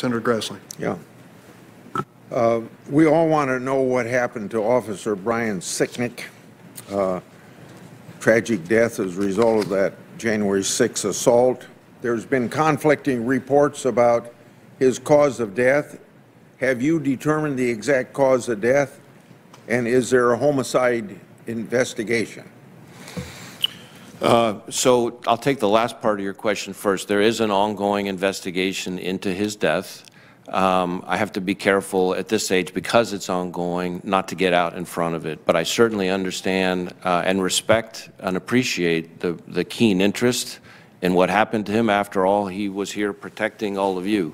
Senator Grassley. Yeah. Uh, We all want to know what happened to Officer Brian Sicknick. uh, Tragic death as a result of that January 6 assault. There's been conflicting reports about his cause of death. Have you determined the exact cause of death? And is there a homicide investigation? So I'll take the last part of your question first. There is an ongoing investigation into his death. Um, I have to be careful at this age, because it's ongoing, not to get out in front of it. But I certainly understand uh, and respect and appreciate the the keen interest in what happened to him. After all, he was here protecting all of you.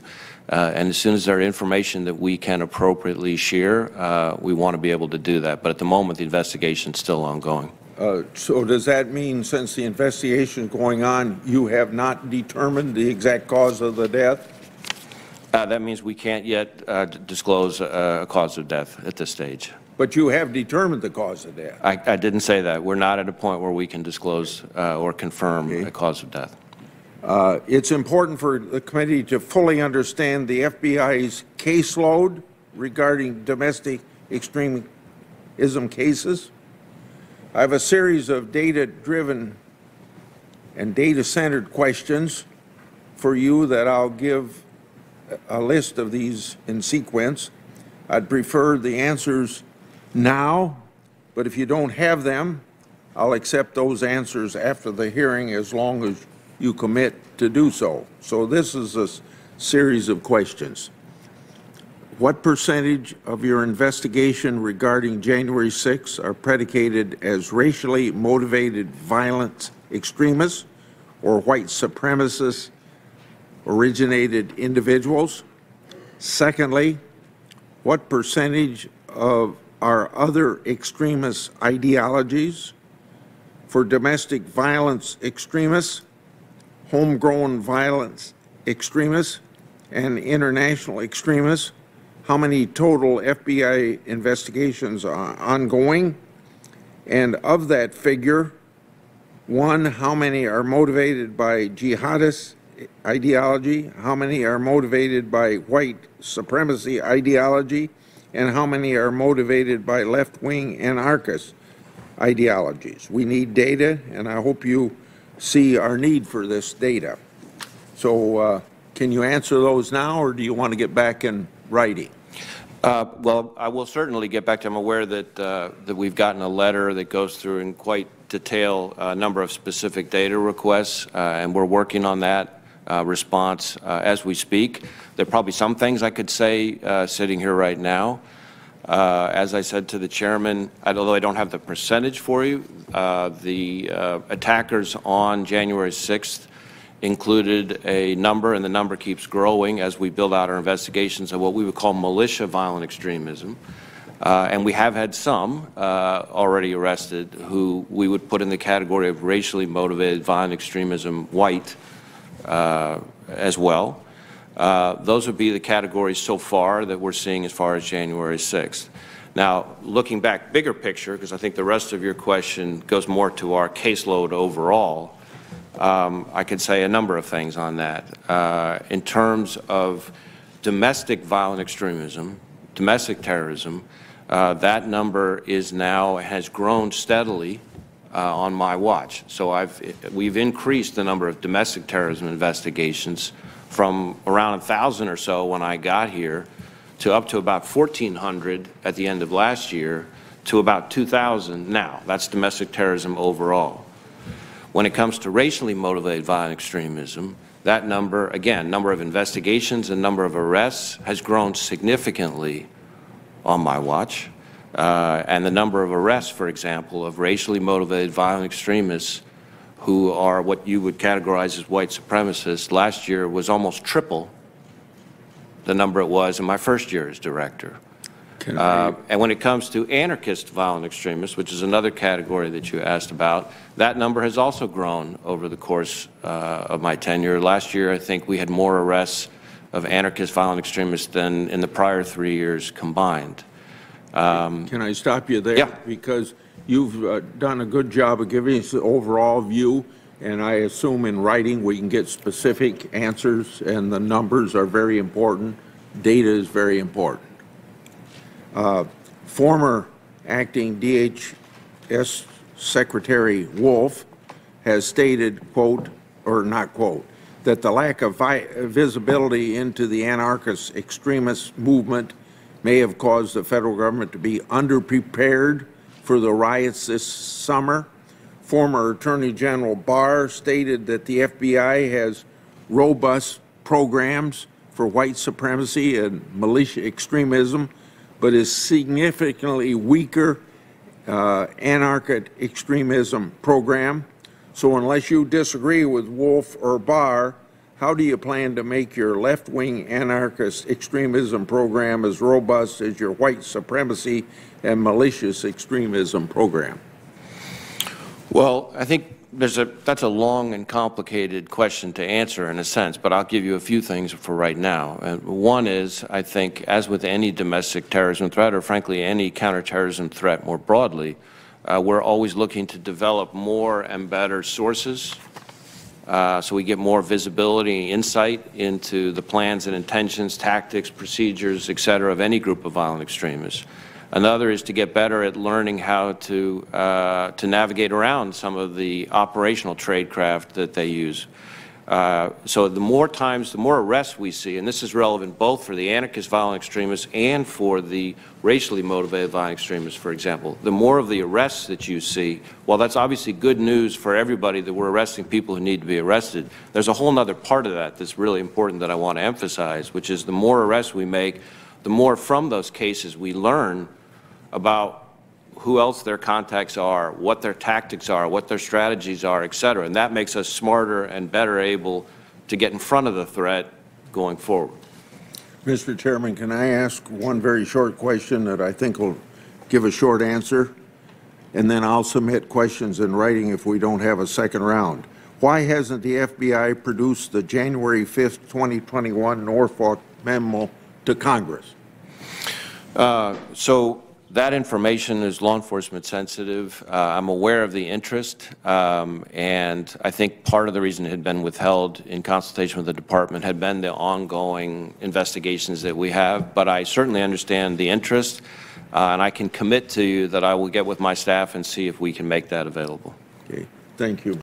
Uh, And as soon as there is information that we can appropriately share, uh, we want to be able to do that. But at the moment, the investigation is still ongoing. Uh, So does that mean, since the investigation is going on, you have not determined the exact cause of the death? Uh, That means we can't yet uh, disclose uh, a cause of death at this stage. But you have determined the cause of death. I I didn't say that. We're not at a point where we can disclose uh, or confirm Okay. a cause of death. Uh, It's important for the committee to fully understand the FBI's caseload regarding domestic extremism cases. I have a series of data-driven and data-centered questions for you that I'll give a list of these in sequence. I'd prefer the answers now, but if you don't have them, I'll accept those answers after the hearing as long as you commit to do so. So this is a series of questions. What percentage of your investigation regarding January 6 are predicated as racially motivated violent extremists or white supremacists originated individuals? Secondly, what percentage of our other extremist ideologies for domestic violence extremists, homegrown violence extremists, and international extremists? How many total FBI investigations are ongoing? And of that figure, one, how many are motivated by jihadist ideology? How many are motivated by white supremacy ideology? And how many are motivated by left-wing anarchist ideologies? We need data, and I hope you see our need for this data. So uh, can you answer those now, or do you want to get back in writing? Uh, Well, I will certainly get back to, I'm aware that, uh, that we've gotten a letter that goes through in quite detail a number of specific data requests, uh, and we're working on that uh, response uh, as we speak. There are probably some things I could say uh, sitting here right now. Uh, As I said to the chairman, although I don't have the percentage for you, uh, the uh, attackers on January 6th included a number, and the number keeps growing as we build out our investigations of what we would call militia violent extremism. Uh, And we have had some uh, already arrested who we would put in the category of racially motivated violent extremism, white uh, as well. Uh, Those would be the categories so far that we're seeing as far as January 6th. Now, looking back, bigger picture, because I think the rest of your question goes more to our caseload overall, um, I could say a number of things on that. Uh, In terms of domestic violent extremism, domestic terrorism, uh, that number is now, has grown steadily uh, on my watch. So I've, we've increased the number of domestic terrorism investigations from around a 1,000 or so when I got here to up to about 1,400 at the end of last year to about 2,000 now. That's domestic terrorism overall. When it comes to racially motivated violent extremism, that number, again, number of investigations and number of arrests has grown significantly on my watch. Uh, and the number of arrests, for example, of racially motivated violent extremists who are what you would categorize as white supremacists last year was almost triple the number it was in my first year as director. Uh, And when it comes to anarchist violent extremists, which is another category that you asked about, that number has also grown over the course uh, of my tenure. Last year, I think we had more arrests of anarchist violent extremists than in the prior three years combined. Can I stop you there? Yeah. Because you've uh, done a good job of giving us the overall view. And I assume in writing, we can get specific answers, and the numbers are very important. Data is very important. Uh, Former acting DHS Secretary Wolf has stated, quote, or not quote, that the lack of vi- visibility into the anarchist extremist movement may have caused the federal government to be underprepared for the riots this summer. Former Attorney General Barr stated that the FBI has robust programs for white supremacy and militia extremism, but is significantly weaker uh, anarchist extremism program. So unless you disagree with Wolf or Barr, how do you plan to make your left-wing anarchist extremism program as robust as your white supremacy and malicious extremism program? Well, I think there's a, that's a long and complicated question to answer in a sense, but I'll give you a few things for right now. Uh, One is, I think, as with any domestic terrorism threat, or frankly, any counterterrorism threat more broadly, uh, we're always looking to develop more and better sources uh, so we get more visibility, and insight into the plans and intentions, tactics, procedures, et cetera, of any group of violent extremists. Another is to get better at learning how to, uh, to navigate around some of the operational tradecraft that they use. Uh, so the more times, the more arrests we see, and this is relevant both for the anarchist violent extremists and for the racially motivated violent extremists, for example, the more of the arrests that you see, while that's obviously good news for everybody that we're arresting people who need to be arrested, there's a whole other part of that that's really important that I want to emphasize, which is the more arrests we make, the more from those cases we learn about who else their contacts are, what their tactics are, what their strategies are, et cetera. And that makes us smarter and better able to get in front of the threat going forward. Mr. Chairman, can I ask one very short question that I think will give a short answer? And then I'll submit questions in writing if we don't have a second round. Why hasn't the FBI produced the January 5th, 2021 Norfolk memo to Congress? Uh, so that information is law enforcement sensitive. Uh, I'm aware of the interest, um, and I think part of the reason it had been withheld in consultation with the department had been the ongoing investigations that we have. But I certainly understand the interest, uh, and I can commit to you that I will get with my staff and see if we can make that available. Okay, thank you.